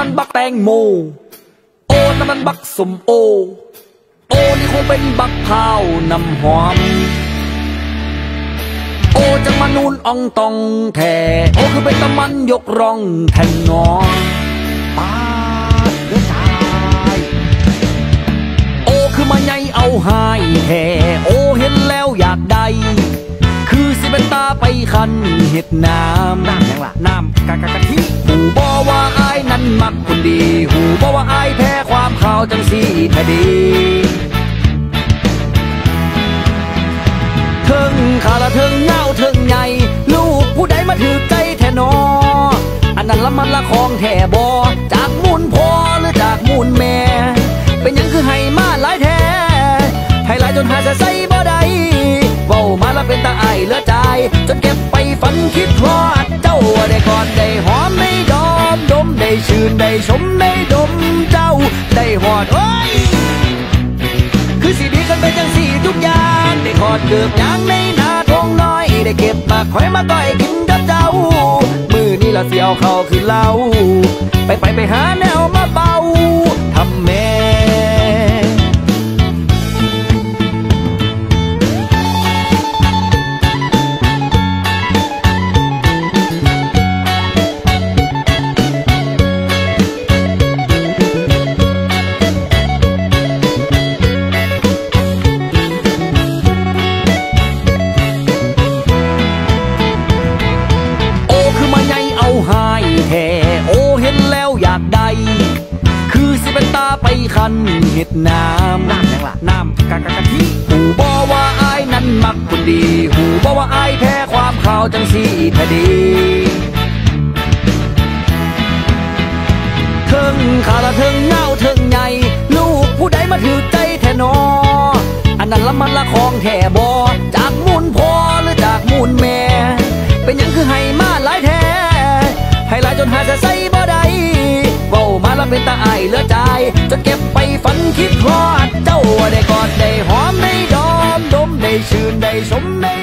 มันบักแตงโม โอนั่นมันบักสมโอ โอนี่คงเป็นบักข้าวน้ำหอม โอจังมานูนอองตองแท่โอคือเป็นตะมันยกร่องแท่นงอป้าดเด้อชายโอคือมาใหญ่เอาหายแท่โอเห็นแล้วอยากได้ คือสิเป็นตาไปคัน เห็ดน้ำน้ำยังล่ะน้ำกะกะกะทิหูบอว่าอายนั้นมักคนดี หูบอว่าอายแพ้ความข่าวจังสีแท้ดีเทิงขาละเทิงเงาเทิงใหญ่ลูกผู้ใดมาถือใจแท่นออันนั้นละมันละของแท่บอจากมูลพ่อหรือจากมูลแม่ เป็นหยังคือให้มาหลายแท้ให้หลายจนหาจะใส่บ่ได้เว้ามาแล้วเป็นตาไอายเหลือใจ จนเก็บไปฝัน คิดฮอดเจ้าได้กอดได้หอมได้ดอมดมได้ชื่นได้ชมได้ดมเจ้าได้หอดโอ้ยคือสีดีกันเป็นจังสีทุกอย่างได้ขอดเกือบยางในนาทงน้อยได้เก็บมาคอยมาต่อยกินกับเจ้ามือนี่ละเสียวเขาคือเล้าไปไปไปหาแนวมาเบาากได้คือสิเป็นตาไปคันเห็ดน้ำน้ำยังล่ะน้ำกะกะกะทิหูบอว่าอายนั้นมักคนดี หูบอว่าอายแพ้ความข่าวจังสีแท้ดีเทิงขาละเทิงเงาเทิงใหญ่ ลูกผู้ใดมาถือใจแท่นออันนั้นละมันละของแท่บอ เป็นตาอายเหลือใจ จะเก็บไปฝันคิดฮอด เจ้าได้กอดได้หอมได้ดอมดมได้ชื่นได้ชมได้